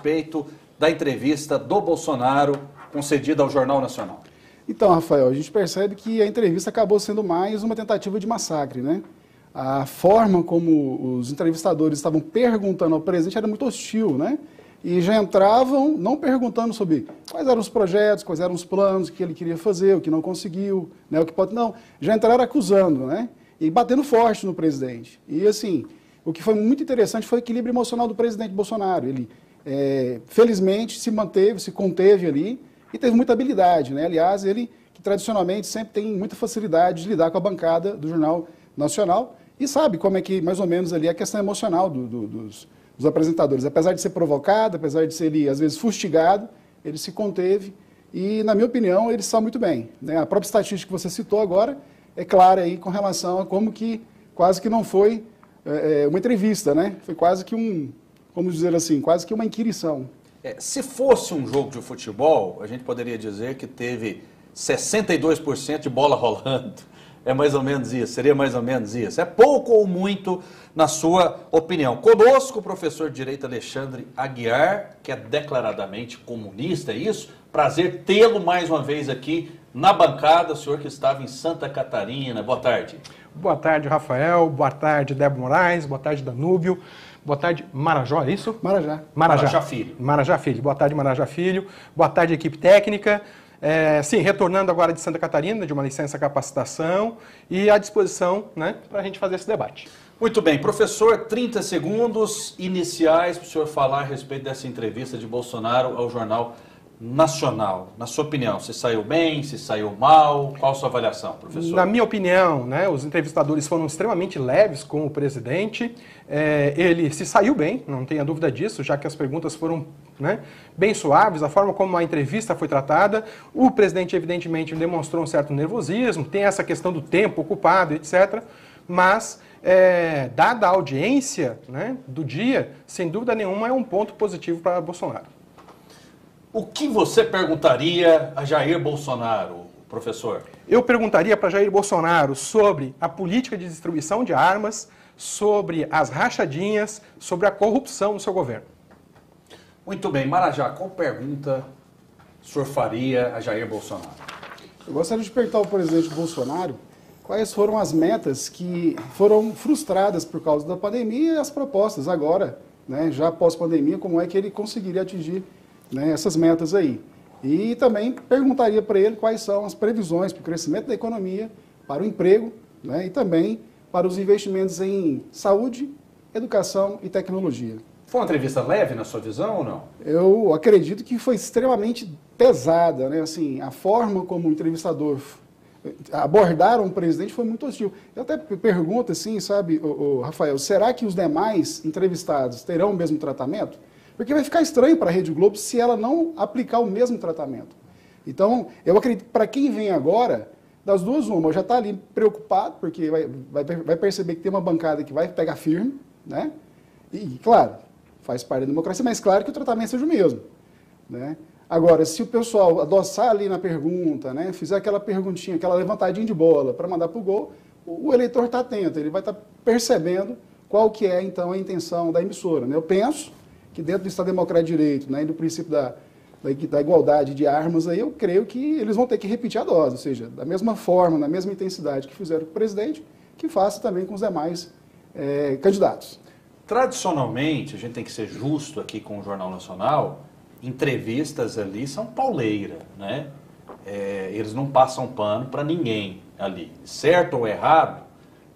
respeito da entrevista do Bolsonaro concedida ao Jornal Nacional? Então, Rafael, a gente percebe que a entrevista acabou sendo mais uma tentativa de massacre, né? A forma como os entrevistadores estavam perguntando ao presidente era muito hostil, né? E já entravam não perguntando sobre quais eram os projetos, quais eram os planos, o que ele queria fazer, o que não conseguiu, né? O que pode não, já entraram acusando, né? E batendo forte no presidente. E assim, o que foi muito interessante foi o equilíbrio emocional do presidente Bolsonaro. Ele, é, felizmente, se manteve, se conteve ali e teve muita habilidade. Né? Aliás, ele, que tradicionalmente sempre tem muita facilidade de lidar com a bancada do Jornal Nacional e sabe como é que, mais ou menos, ali a questão emocional do, do, dos, dos, apresentadores. Apesar de ser provocado, apesar de ser, ali, às vezes, fustigado, ele se conteve e, na minha opinião, ele está muito bem. Né? A própria estatística que você citou agora é clara aí com relação a como que quase que não foi é, é, uma entrevista, né? Foi quase que um, vamos dizer assim, quase que uma inquirição. É, se fosse um jogo de futebol, a gente poderia dizer que teve 62% de bola rolando. É mais ou menos isso, seria mais ou menos isso. É pouco ou muito, na sua opinião. Conosco, o professor de Direito Alexandre Aguiar, que é declaradamente comunista, é isso? Prazer tê-lo mais uma vez aqui na bancada, o senhor que estava em Santa Catarina. Boa tarde. Boa tarde, Rafael. Boa tarde, Débora Moraes. Boa tarde, Danúbio. Boa tarde, Marajó, é isso? Marajá. Marajá. Marajá Filho. Marajá Filho. Boa tarde, Marajá Filho. Boa tarde, equipe técnica. É, sim, retornando agora de Santa Catarina, de uma licença capacitação e à disposição né, para a gente fazer esse debate. Muito bem, professor, 30 segundos iniciais para o senhor falar a respeito dessa entrevista de Bolsonaro ao jornal nacional, na sua opinião, se saiu bem, se saiu mal? Qual a sua avaliação, professor? Na minha opinião, né, os entrevistadores foram extremamente leves com o presidente. É, ele se saiu bem, não tenha dúvida disso, já que as perguntas foram né, bem suaves, a forma como a entrevista foi tratada. O presidente, evidentemente, demonstrou um certo nervosismo, tem essa questão do tempo ocupado, etc. Mas, é, dada a audiência né, do dia, sem dúvida nenhuma, é um ponto positivo para Bolsonaro. O que você perguntaria a Jair Bolsonaro, professor? Eu perguntaria para Jair Bolsonaro sobre a política de distribuição de armas, sobre as rachadinhas, sobre a corrupção no seu governo. Muito bem. Marajá, qual pergunta o senhor faria a Jair Bolsonaro? Eu gostaria de perguntar ao presidente Bolsonaro quais foram as metas que foram frustradas por causa da pandemia e as propostas agora, né, já pós-pandemia, como é que ele conseguiria atingir né, essas metas aí. E também perguntaria para ele quais são as previsões para o crescimento da economia, para o emprego né, e também para os investimentos em saúde, educação e tecnologia. Foi uma entrevista leve na sua visão ou não? Eu acredito que foi extremamente pesada, né? Assim, a forma como o entrevistador abordaram o presidente foi muito hostil. Eu até pergunto assim, sabe, o, o Rafael, será que os demais entrevistados terão o mesmo tratamento? Porque vai ficar estranho para a Rede Globo se ela não aplicar o mesmo tratamento. Então, eu acredito que para quem vem agora, das duas, uma, já está ali preocupado, porque vai, vai, vai, perceber que tem uma bancada que vai pegar firme, né? E, claro, faz parte da democracia, mas claro que o tratamento seja o mesmo. Né? Agora, se o pessoal adoçar ali na pergunta, né, fizer aquela perguntinha, aquela levantadinha de bola para mandar para o gol, o eleitor está atento, ele vai estar tá percebendo qual que é, então, a intenção da emissora. Né? Eu penso que dentro do Estado Democrático de Direito né, e do princípio da, da, da, igualdade de armas, aí, eu creio que eles vão ter que repetir a dose, ou seja, da mesma forma, na mesma intensidade que fizeram com o presidente, que faça também com os demais é, candidatos. Tradicionalmente, a gente tem que ser justo aqui com o Jornal Nacional, entrevistas ali são pauleira, né? É, eles não passam pano para ninguém ali. Certo ou errado,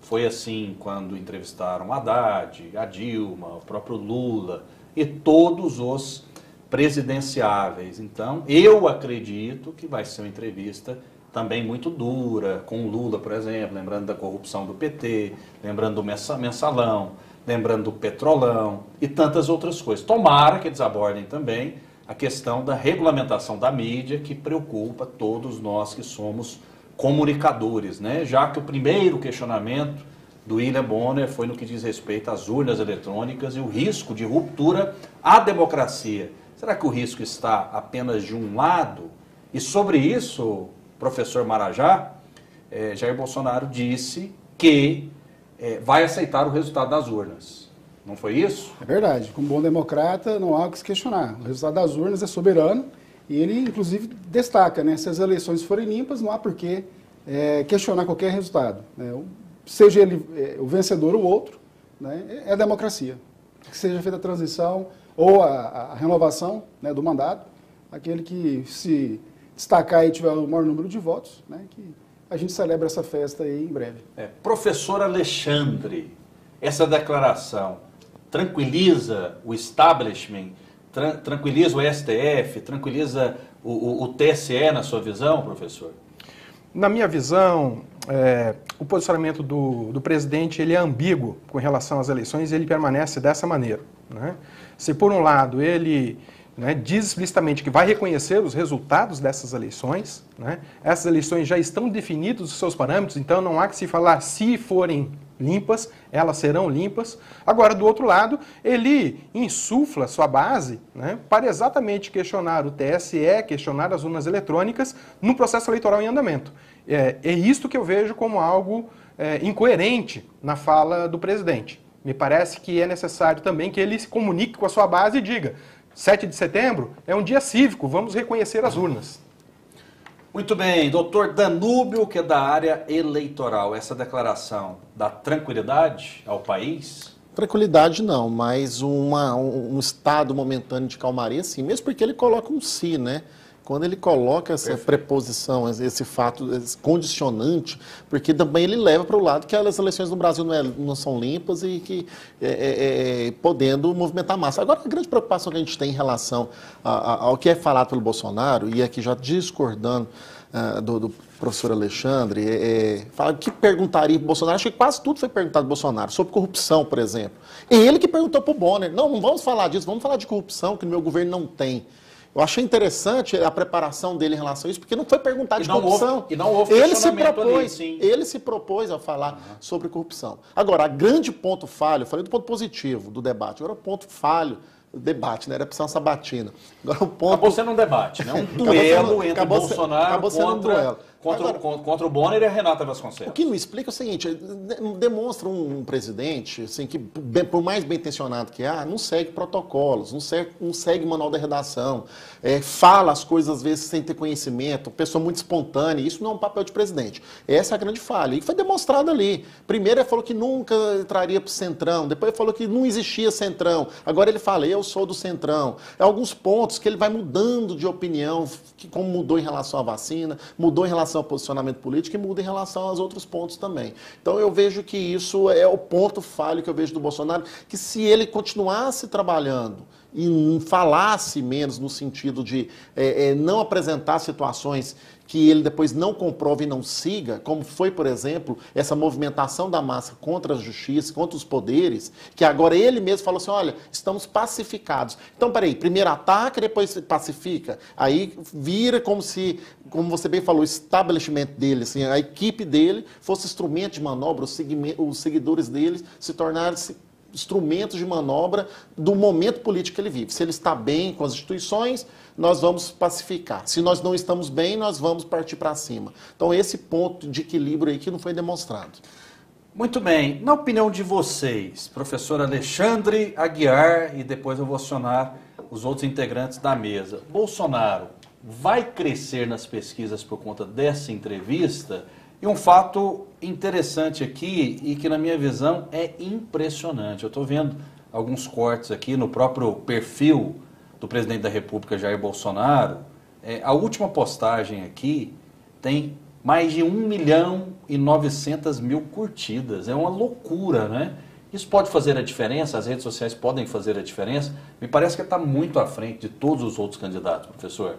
foi assim quando entrevistaram Haddad, a Dilma, o próprio Lula, e todos os presidenciáveis. Então, eu acredito que vai ser uma entrevista também muito dura, com Lula, por exemplo, lembrando da corrupção do PT, lembrando do mensalão, lembrando do petrolão e tantas outras coisas. Tomara que eles abordem também a questão da regulamentação da mídia, que preocupa todos nós que somos comunicadores, né? Já que o primeiro questionamento do William Bonner foi no que diz respeito às urnas eletrônicas e o risco de ruptura à democracia. Será que o risco está apenas de um lado? E sobre isso, professor Marajá, eh, Jair Bolsonaro disse que eh, vai aceitar o resultado das urnas. Não foi isso? É verdade. Como bom democrata, não há o que se questionar. O resultado das urnas é soberano e ele, inclusive, destaca, né? Se as eleições forem limpas, não há por que é, questionar qualquer resultado. Né? Seja ele é, o vencedor ou outro, né? é a democracia. Que seja feita a transição ou a, a renovação né, do mandato, aquele que se destacar e tiver o maior número de votos, né, que a gente celebra essa festa aí em breve. É, professor Alexandre, essa declaração tranquiliza o establishment, tra tranquiliza o STF, tranquiliza o, o, o, TSE na sua visão, professor? Na minha visão, é, o posicionamento do, do presidente ele é ambíguo com relação às eleições e ele permanece dessa maneira. Né? Se por um lado ele né, diz explicitamente que vai reconhecer os resultados dessas eleições. Né? Essas eleições já estão definidos os seus parâmetros, então não há que se falar se forem limpas, elas serão limpas. Agora, do outro lado, ele insufla sua base né, para exatamente questionar o TSE, questionar as urnas eletrônicas no processo eleitoral em andamento. É, é isto que eu vejo como algo é, incoerente na fala do presidente. Me parece que é necessário também que ele se comunique com a sua base e diga: 7 de setembro é um dia cívico, vamos reconhecer as urnas. Muito bem, doutor Danúbio, que é da área eleitoral, essa declaração dá tranquilidade ao país? Tranquilidade não, mas uma, um, um estado momentâneo de calmaria sim, mesmo porque ele coloca um si, né? Quando ele coloca essa Perfeito. preposição, esse fato esse condicionante, porque também ele leva para o lado que as eleições no Brasil não, é, não são limpas e que é, é, é, podendo movimentar massa. Agora, a grande preocupação que a gente tem em relação a, a, ao que é falado pelo Bolsonaro, e aqui já discordando uh, do, do, professor Alexandre, é, é fala que perguntaria para o Bolsonaro, acho que quase tudo foi perguntado para o Bolsonaro, sobre corrupção, por exemplo. E ele que perguntou para o Bonner, não, não vamos falar disso, vamos falar de corrupção, que no meu governo não tem. Eu achei interessante a preparação dele em relação a isso, porque não foi perguntado de corrupção. Houve, e não houve ele se propôs, ali, ele se propôs a falar uhum. sobre corrupção. Agora, grande ponto falho, eu falei do ponto positivo do debate, agora o ponto falho debate, né? Era uma sabatina. Agora o ponto... Acabou sendo um debate, né? Um duelo sendo, entre Bolsonaro acabou sendo contra, um duelo. Contra, Agora, contra o Bonner e a Renata Vasconcelos. O que não explica é o seguinte, demonstra um, presidente assim, que, por mais bem intencionado que há, não segue protocolos, não segue, não segue manual da redação, é, fala as coisas às vezes sem ter conhecimento, pessoa muito espontânea, isso não é um papel de presidente. Essa é a grande falha. E foi demonstrado ali. Primeiro ele falou que nunca entraria para o Centrão, depois ele falou que não existia Centrão, agora ele fala, eu sou do Centrão. É alguns pontos que ele vai mudando de opinião, que como mudou em relação à vacina, mudou em relação relação ao posicionamento político e muda em relação aos outros pontos também. Então eu vejo que isso é o ponto falho que eu vejo do Bolsonaro, que se ele continuasse trabalhando e falasse menos no sentido de é, é, não apresentar situações que ele depois não comprove e não siga, como foi, por exemplo, essa movimentação da massa contra a justiça, contra os poderes, que agora ele mesmo falou assim: olha, estamos pacificados. Então, peraí, primeiro ataca, depois pacifica. Aí vira como se, como você bem falou, o establishment dele, assim, a equipe dele fosse instrumento de manobra, os seguidores dele se tornassem instrumentos de manobra do momento político que ele vive. Se ele está bem com as instituições, nós vamos pacificar. Se nós não estamos bem, nós vamos partir para cima. Então, esse ponto de equilíbrio aí que não foi demonstrado. Muito bem. Na opinião de vocês, professor Alexandre Aguiar, e depois eu vou acionar os outros integrantes da mesa. Bolsonaro vai crescer nas pesquisas por conta dessa entrevista? E um fato interessante aqui, e que na minha visão é impressionante. Eu estou vendo alguns cortes aqui no próprio perfil do presidente da República, Jair Bolsonaro. É, a última postagem aqui tem mais de 1 milhão e 900 mil curtidas. É uma loucura, né? Isso pode fazer a diferença? As redes sociais podem fazer a diferença? Me parece que está muito à frente de todos os outros candidatos, professor.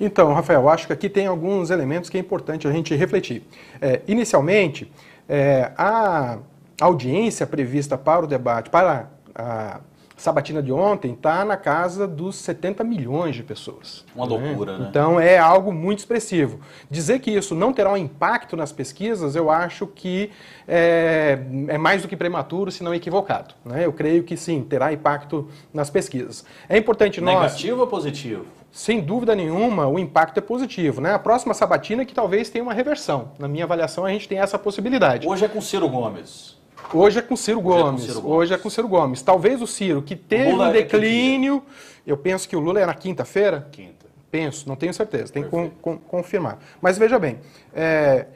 Então, Rafael, acho que aqui tem alguns elementos que é importante a gente refletir. É, inicialmente, é, a audiência prevista para o debate, para a sabatina de ontem, está na casa dos 70 milhões de pessoas. Uma né? loucura, né? Então é algo muito expressivo. Dizer que isso não terá um impacto nas pesquisas, eu acho que é, é mais do que prematuro, se não equivocado. Né? Eu creio que sim, terá impacto nas pesquisas. É importante nós. Negativo ou positivo? Sem dúvida nenhuma, o impacto é positivo. Né? A próxima sabatina é que talvez tenha uma reversão. Na minha avaliação, a gente tem essa possibilidade. Hoje é com Ciro Gomes. Hoje é com Ciro Hoje é com Gomes. Ciro Gomes. Hoje é com Ciro Gomes. Talvez o Ciro, que teve Lula um é declínio. Eu penso que o Lula é na quinta-feira. Quinta. Penso, não tenho certeza, tem que con- con- confirmar. Mas veja bem, é,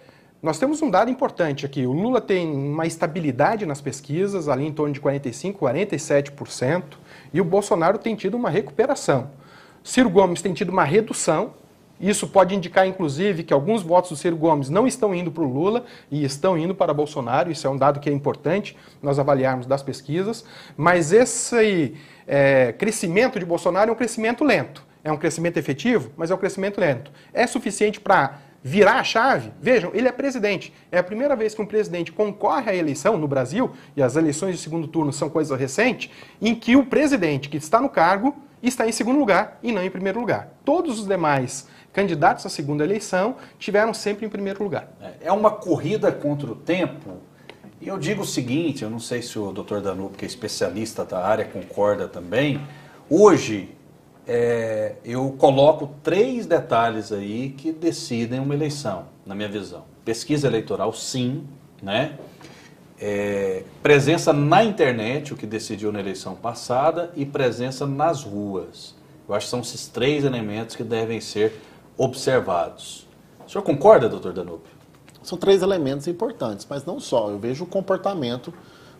nós temos um dado importante aqui. O Lula tem uma estabilidade nas pesquisas, ali em torno de 45%, 47%, e o Bolsonaro tem tido uma recuperação. Ciro Gomes tem tido uma redução. Isso pode indicar, inclusive, que alguns votos do Ciro Gomes não estão indo para o Lula e estão indo para Bolsonaro. Isso é um dado que é importante nós avaliarmos das pesquisas. Mas esse é, crescimento de Bolsonaro é um crescimento lento. É um crescimento efetivo, mas é um crescimento lento. É suficiente para virar a chave? Vejam, ele é presidente. É a primeira vez que um presidente concorre à eleição no Brasil, e as eleições de segundo turno são coisa recente, em que o presidente que está no cargo está em segundo lugar e não em primeiro lugar. Todos os demais candidatos à segunda eleição tiveram sempre em primeiro lugar. É uma corrida contra o tempo. E eu digo o seguinte, eu não sei se o Dr. Danube, que é especialista da área, concorda também. Hoje, é, eu coloco três detalhes aí que decidem uma eleição, na minha visão. Pesquisa eleitoral, sim, né? É, presença na internet, o que decidiu na eleição passada, e presença nas ruas. Eu acho que são esses três elementos que devem ser observados. O senhor concorda, doutor Danube? São três elementos importantes, mas não só. Eu vejo o comportamento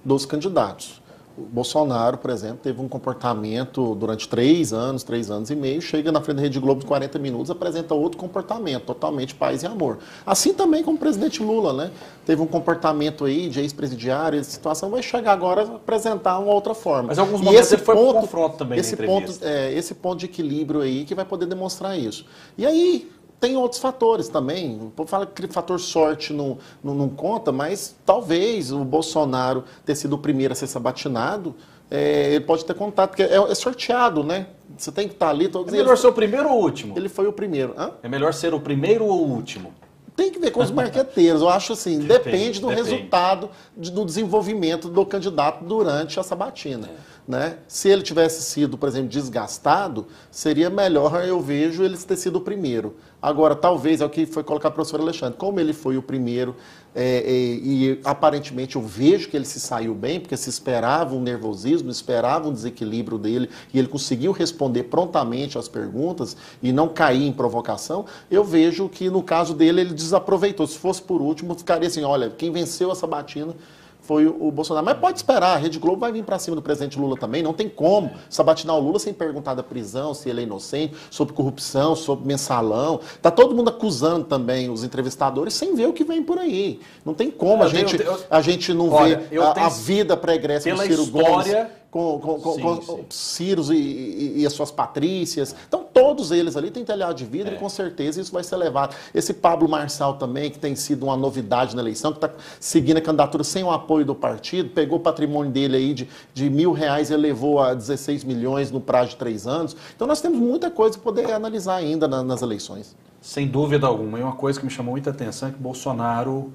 dos candidatos. O Bolsonaro, por exemplo, teve um comportamento durante três anos, três anos e meio, chega na frente da Rede Globo de 40 minutos, apresenta outro comportamento, totalmente paz e amor. Assim também como o presidente Lula, né? Teve um comportamento aí de ex-presidiário, essa situação, vai chegar agora a apresentar uma outra forma. Mas alguns E momentos esse ele foi ponto, confronto também esse ponto, é, esse ponto de equilíbrio aí que vai poder demonstrar isso. E aí, tem outros fatores também. Fala que fator sorte não, não, não conta, mas talvez o Bolsonaro ter sido o primeiro a ser sabatinado, é, ele pode ter contado, porque é, é sorteado, né? Você tem que estar ali todos É melhor eles. ser o primeiro ou o último? Ele foi o primeiro. Hã? É melhor ser o primeiro ou o último? Tem que ver com os marqueteiros. Eu acho assim, depende, Depende, do depende. resultado de- do desenvolvimento do candidato durante a sabatina. Né? Se ele tivesse sido, por exemplo, desgastado, seria melhor, eu vejo, ele ter sido o primeiro. Agora, talvez, é o que foi colocar o professor Alexandre, como ele foi o primeiro, é, é, e aparentemente eu vejo que ele se saiu bem, porque se esperava um nervosismo, esperava um desequilíbrio dele, e ele conseguiu responder prontamente às perguntas e não cair em provocação, eu vejo que no caso dele ele desaproveitou. Se fosse por último, ficaria assim, olha, quem venceu essa batina foi o Bolsonaro. Mas pode esperar, a Rede Globo vai vir para cima do presidente Lula também. Não tem como sabatinar o Lula sem perguntar da prisão, se ele é inocente, sobre corrupção, sobre mensalão. Tá todo mundo acusando também os entrevistadores sem ver o que vem por aí. Não tem como Eu a tenho- gente, eu- a gente não Olha, ver a, tenho- a vida pregressa do Ciro história- Gomes com, com, Sim, com sim. Ciros e, e- e as suas patrícias. Então, todos eles ali têm telhado de vidro É. e com certeza isso vai ser levado. Esse Pablo Marçal também, que tem sido uma novidade na eleição, que está seguindo a candidatura sem o apoio do partido, pegou o patrimônio dele aí de, de mil reais e elevou a 16 milhões no prazo de três anos. Então, nós temos muita coisa para poder analisar ainda na- nas eleições. Sem dúvida alguma. E uma coisa que me chamou muita atenção é que Bolsonaro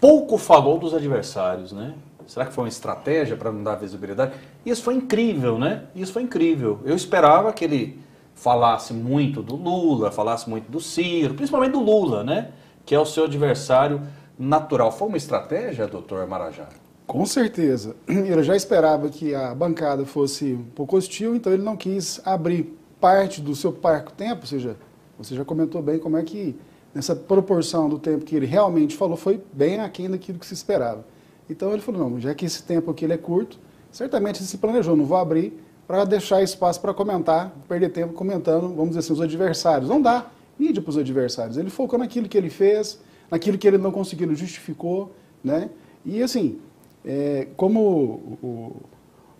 pouco falou dos adversários, né? Será que foi uma estratégia para não dar visibilidade? Isso foi incrível, né? Isso foi incrível. Eu esperava que ele falasse muito do Lula, falasse muito do Ciro, principalmente do Lula, né? Que é o seu adversário natural. Foi uma estratégia, doutor Marajá? Com certeza. Ele já esperava que a bancada fosse um pouco hostil, então ele não quis abrir parte do seu parco tempo, ou seja, você já comentou bem como é que nessa proporção do tempo que ele realmente falou foi bem aquém daquilo que se esperava. Então ele falou, não, já que esse tempo aqui ele é curto, certamente ele se planejou, não vou abrir para deixar espaço para comentar, perder tempo comentando, vamos dizer assim, os adversários. Não dá mídia para os adversários. Ele focou naquilo que ele fez, naquilo que ele não conseguiu, ele justificou, né? E assim, é, como o, o,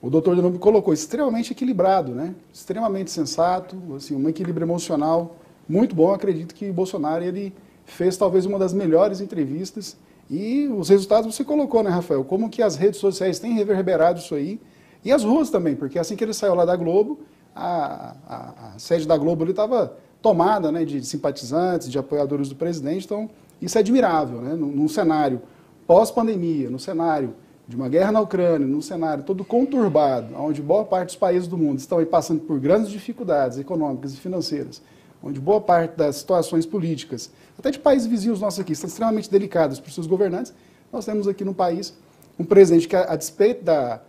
o doutor colocou, extremamente equilibrado, né? extremamente sensato, assim, um equilíbrio emocional muito bom. Acredito que Bolsonaro ele fez talvez uma das melhores entrevistas e os resultados você colocou, né, Rafael? Como que as redes sociais têm reverberado isso aí e as ruas também, porque assim que ele saiu lá da Globo, a, a, a sede da Globo estava tomada né, de simpatizantes, de apoiadores do presidente, então isso é admirável, né? Num, num cenário pós-pandemia, no cenário de uma guerra na Ucrânia, num cenário todo conturbado, onde boa parte dos países do mundo estão aí passando por grandes dificuldades econômicas e financeiras, onde boa parte das situações políticas, até de países vizinhos nossos aqui, estão extremamente delicadas para os seus governantes, nós temos aqui no país um presidente que, a, a despeito da,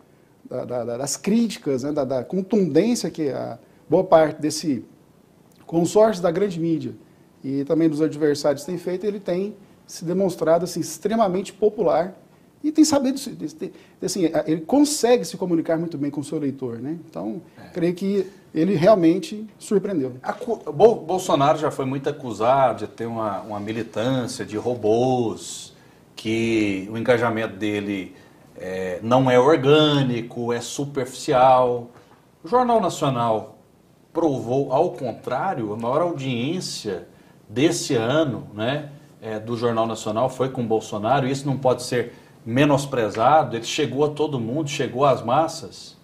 da, da, das críticas, né, da, da, contundência que a boa parte desse consórcio da grande mídia e também dos adversários tem feito, ele tem se demonstrado assim, extremamente popular e tem sabido, assim, ele consegue se comunicar muito bem com o seu leitor, né? Então, é. creio que ele realmente surpreendeu. O Bolsonaro já foi muito acusado de ter uma, uma militância de robôs, que o engajamento dele é, não é orgânico, é superficial. O Jornal Nacional provou, ao contrário, a maior audiência desse ano né, é, do Jornal Nacional foi com Bolsonaro, e isso não pode ser menosprezado, ele chegou a todo mundo, chegou às massas.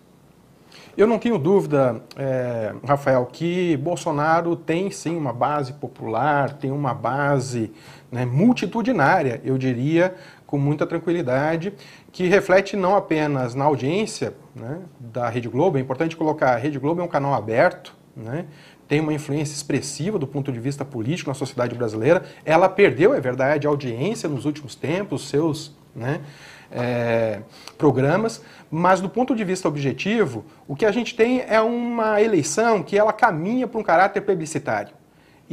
Eu não tenho dúvida, é, Rafael, que Bolsonaro tem sim uma base popular, tem uma base né, multitudinária, eu diria, com muita tranquilidade, que reflete não apenas na audiência né, da Rede Globo, é importante colocar, a Rede Globo é um canal aberto, né, tem uma influência expressiva do ponto de vista político na sociedade brasileira, ela perdeu, é verdade, a audiência nos últimos tempos, seus né, é, programas, mas do ponto de vista objetivo, o que a gente tem é uma eleição que ela caminha para um caráter plebiscitário.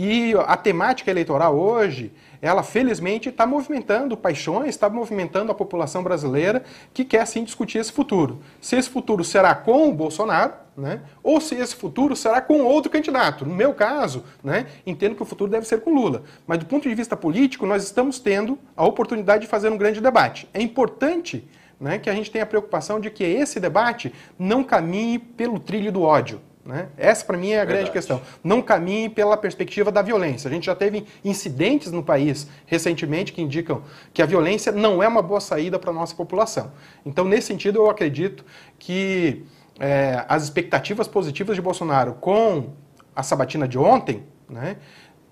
E a temática eleitoral hoje, ela felizmente está movimentando paixões, está movimentando a população brasileira que quer sim discutir esse futuro. Se esse futuro será com o Bolsonaro, né, ou se esse futuro será com outro candidato. No meu caso, né, entendo que o futuro deve ser com Lula. Mas do ponto de vista político, nós estamos tendo a oportunidade de fazer um grande debate. É importante né, que a gente tenha a preocupação de que esse debate não caminhe pelo trilho do ódio. Né? Essa, para mim, é a Verdade. grande questão. Não caminhe pela perspectiva da violência. A gente já teve incidentes no país recentemente que indicam que a violência não é uma boa saída para a nossa população. Então, nesse sentido, eu acredito que é, as expectativas positivas de Bolsonaro com a sabatina de ontem né,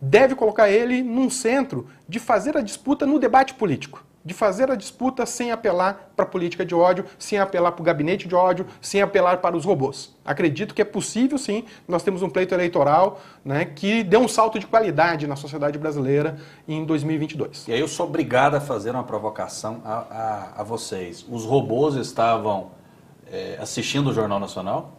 deve colocar ele num centro de fazer a disputa no debate político de fazer a disputa sem apelar para a política de ódio, sem apelar para o gabinete de ódio, sem apelar para os robôs. Acredito que é possível, sim, nós temos um pleito eleitoral né, que deu um salto de qualidade na sociedade brasileira em 2022. E aí eu sou obrigado a fazer uma provocação a, a, a vocês. Os robôs estavam é, assistindo o Jornal Nacional?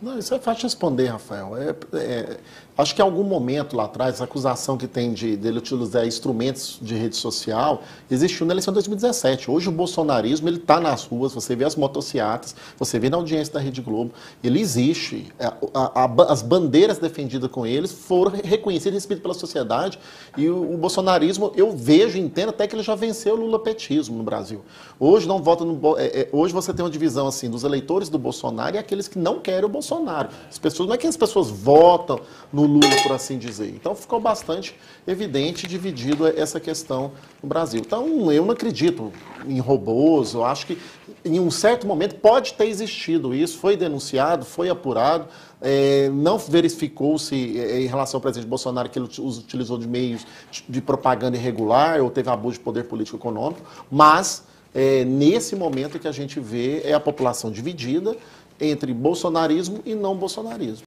Não, isso é fácil de responder, Rafael. É, é, acho que em algum momento lá atrás, a acusação que tem de dele utilizar instrumentos de rede social existiu na eleição de 2017. Hoje o bolsonarismo ele está nas ruas, você vê as motocicletas, você vê na audiência da Rede Globo, ele existe. É, a, a, as bandeiras defendidas com eles foram reconhecidas e recebidas pela sociedade e o, o, bolsonarismo, eu vejo entendo até que ele já venceu o lula-petismo no Brasil. Hoje não vota no, é, é, hoje você tem uma divisão assim dos eleitores do Bolsonaro e aqueles que não querem o Bolsonaro. As pessoas, não é que as pessoas votam no Lula, por assim dizer. Então ficou bastante evidente, dividido essa questão no Brasil. Então eu não acredito em robôs, eu acho que em um certo momento pode ter existido isso, foi denunciado, foi apurado, é, não verificou-se é, em relação ao presidente Bolsonaro que ele utilizou de meios de propaganda irregular ou teve abuso de poder político econômico, mas é, nesse momento que a gente vê é a população dividida entre bolsonarismo e não bolsonarismo.